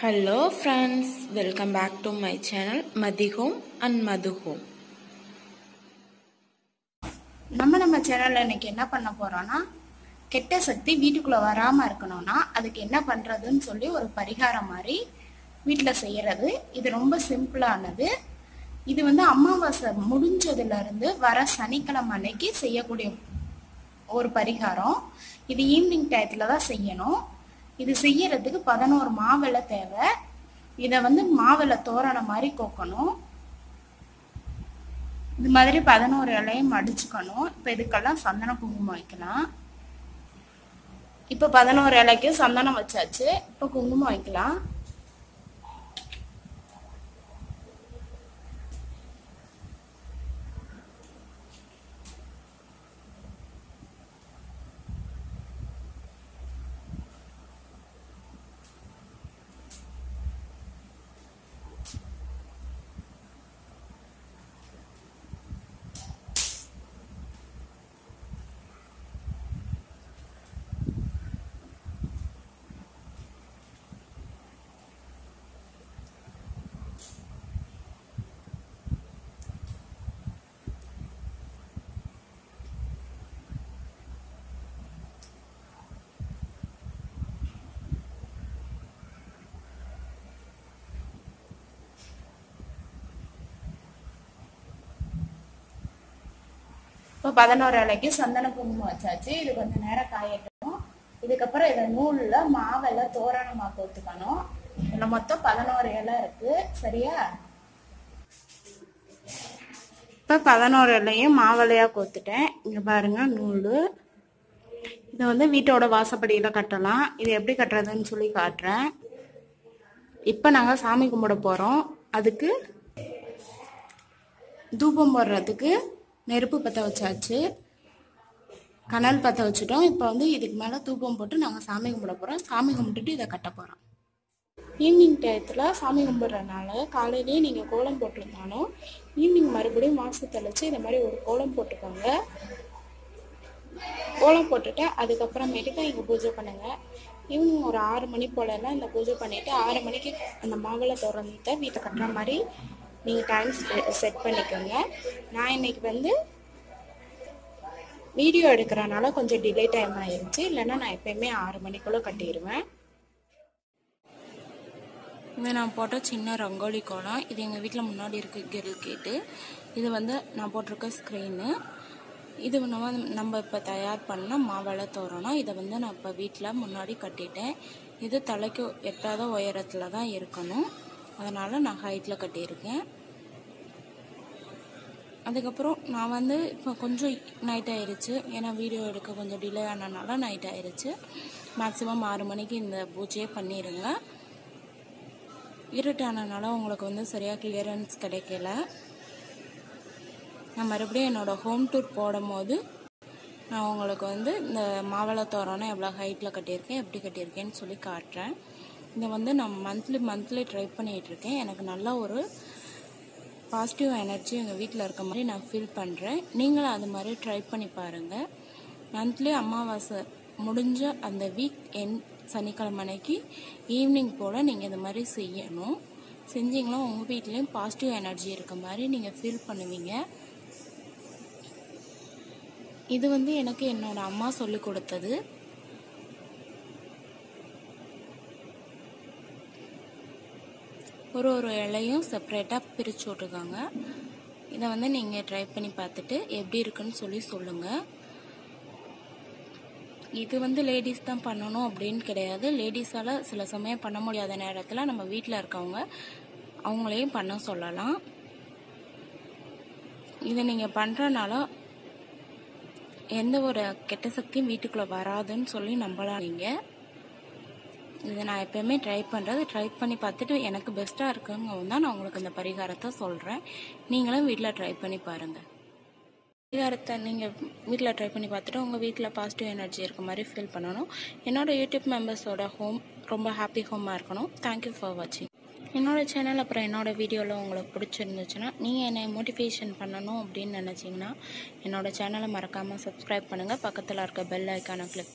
Hello friends welcome back to my channel Mathi home and Madhu home நம்ம நம்ம சேனலில் இன்னைக்கு என்ன பண்ண போகிறோன்னா கெட்ட சக்தி வீட்டுக்குள்ளே வராமல் இருக்கணும்னா அதுக்கு என்ன பண்ணுறதுன்னு சொல்லி ஒரு பரிகாரம் மாதிரி வீட்டில் செய்கிறது இது ரொம்ப சிம்பிளானது. இது வந்து அமாவாசை முடிஞ்சதுலேருந்து வர சனிக்கிழமை அன்னைக்கு செய்யக்கூடிய ஒரு பரிகாரம். இது ஈவினிங் டயத்தில் தான் செய்யணும். இது செய்யறதுக்கு பதினோரு மாவிளை தேவை. இதை வந்து மாவிளை தோரண மாதிரி கோக்கணும். இது மாதிரி பதினோரு இலையும் மடிச்சுக்கணும் இப்போ இதுக்கெல்லாம் சந்தன குங்குமம் வைக்கலாம். இப்போ பதினோரு இலைக்கு சந்தனம் வச்சாச்சு. இப்போ குங்குமம் வைக்கலாம். இப்போ பதினோரு இலைக்கு சந்தன குங்குமம் வச்சாச்சு. இது கொஞ்சம் நேரம் காயட்டும். இதுக்கப்புறம் இதை நூலில் மாவெல்லாம் தோரணமாக கோத்துக்கணும் இதில் மொத்தம் பதினோரு இலை இருக்கு. சரியா? இப்போ பதினோரு இலையும் மாவலையாக கோத்துட்டேன். இங்கே பாருங்க நூல். இதை வந்து வீட்டோட வாசப்படியில் கட்டலாம். இது எப்படி கட்டுறதுன்னு சொல்லி காட்டுறேன். இப்போ நாங்கள் சாமி கும்பிட போகிறோம் அதுக்கு தூபம் போடுறதுக்கு நெருப்பு பற்ற வச்சாச்சு. கனல் பற்ற வச்சுட்டோம். இப்போ வந்து இதுக்கு மேலே தூபம் போட்டு நாங்கள் சாமி கும்பிட போகிறோம் சாமி கும்பிட்டுட்டு இதை கட்ட போகிறோம் ஈவினிங் டயத்தில் சாமி கும்பிட்றதுனால காலையிலேயே நீங்கள் கோலம் போட்டிருந்தாலும் ஈவினிங் மறுபடியும் மாசு தெளித்து இந்த மாதிரி ஒரு கோலம் போட்டுக்கோங்க. கோலம் போட்டுட்டு அதுக்கப்புறமேட்டுக்கு இங்கே பூஜை பண்ணுங்கள் ஈவினிங் ஒரு ஆறு மணி போலலாம் இந்த பூஜை பண்ணிவிட்டு ஆறு மணிக்கு அந்த மாவிளை திறந்த வீட்டை கட்டுற மாதிரி நீங்கள் டைம் செட் பண்ணிக்கோங்க. நான் இன்னைக்கு வந்து வீடியோ எடுக்கிறனால கொஞ்சம் டிலே டைம் ஆயிருச்சு. இல்லைன்னா நான் எப்பயுமே ஆறு மணிக்குள்ளே கட்டிடுவேன் இது நான் போட்ட சின்ன ரங்கோலி கோலம். இது எங்கள் வீட்டில் முன்னாடி இருக்க கிரில் கேட்டு இது வந்து நான் போட்டிருக்க ஸ்க்ரீனு இது நம்ம நம்ம இப்போ தயார் பண்ண மாவளை தோரணம். இதை வந்து நான் இப்போ வீட்டில் முன்னாடி கட்டிட்டேன். இது தலைக்கு எட்டாத உயரத்தில் தான் இருக்கணும். அதனால் நான் ஹைட்டில் கட்டியிருக்கேன். அதுக்கப்புறம் நான் வந்து இப்போ கொஞ்சம் நைட் ஆயிடுச்சு ஏன்னா வீடியோ எடுக்க கொஞ்சம் டிலே ஆனனால நைட் ஆயிடுச்சு மேக்ஸிமம் ஆறு மணிக்கு இந்த பூஜையை பண்ணிடுங்க இருட்டானனால உங்களுக்கு வந்து சரியாக கிளியரன்ஸ் கிடைக்கல. நான் மறுபடியும் என்னோடய ஹோம் டூர் போடும் போது நான் உங்களுக்கு வந்து இந்த மாவளை தோரணம் எவ்வளோ ஹைட்டில் கட்டியிருக்கேன் எப்படி கட்டியிருக்கேன்னு சொல்லி காட்டுறேன். இதை வந்து நான் மந்த்லி மந்த்லி ட்ரை பண்ணிகிட்ருக்கேன். எனக்கு நல்ல ஒரு பாசிட்டிவ் எனர்ஜி எங்கள் வீட்டில் இருக்க மாதிரி நான் ஃபீல் பண்ணுறேன் நீங்களும் அது மாதிரி ட்ரை பண்ணி பாருங்கள் மந்த்லி அமாவாசை முடிஞ்ச அந்த வீக் என் சனிக்கிழமை அன்னைக்கு ஈவினிங் போல் நீங்கள் இந்த மாதிரி செய்யணும். செஞ்சீங்கன்னா உங்கள் வீட்லேயும் பாசிட்டிவ் எனர்ஜி இருக்க மாதிரி நீங்கள் ஃபீல் பண்ணுவீங்க. இது வந்து எனக்கு என்னோடய அம்மா சொல்லி கொடுத்தது. ஒரு ஒரு இலையும் செப்பரேட்டாக பிரித்து விட்டுருக்காங்க. இதை வந்து நீங்கள் ட்ரை பண்ணி பார்த்துட்டு எப்படி இருக்குன்னு சொல்லி சொல்லுங்கள் இது வந்து லேடிஸ் தான் பண்ணணும் அப்படின்னு கிடையாது. லேடிஸால் சில சமயம் பண்ண முடியாத நேரத்தில் நம்ம வீட்டில் இருக்கவங்க அவங்களையும் பண்ண சொல்லலாம். இதை நீங்கள் பண்ணுறனால எந்த ஒரு கெட்ட சக்தியும் வீட்டுக்குள்ளே வராதுன்னு சொல்லி நம்பலாம் நீங்கள் இதை நான் எப்பயுமே ட்ரை பண்ணுறது ட்ரை பண்ணி பார்த்துட்டு எனக்கு பெஸ்ட்டாக இருக்குங்க தான் நான் உங்களுக்கு இந்த பரிகாரத்தை சொல்கிறேன் நீங்களும் வீட்டில் ட்ரை பண்ணி பாருங்கள் பரிகாரத்தை நீங்கள் வீட்டில் ட்ரை பண்ணி பார்த்துட்டு உங்கள் வீட்டில் பாசிட்டிவ் எனர்ஜி இருக்க மாதிரி ஃபீல் பண்ணணும். என்னோட யூடியூப் மெம்பர்ஸோட ஹோம் ரொம்ப ஹாப்பி ஹோமாக இருக்கணும். தேங்க்யூ ஃபார் வாட்சிங் என்னோட சேனல் அப்புறம் என்னோடய வீடியோவில் உங்களுக்கு பிடிச்சிருந்துச்சுன்னா நீங்கள் என்னை மோட்டிவேஷன் பண்ணணும் அப்படின்னு நினச்சிங்கன்னா என்னோட சேனலை மறக்காமல் சப்ஸ்கிரைப் பண்ணுங்கள் பக்கத்தில் இருக்க பெல் ஐக்கானை கிளிக்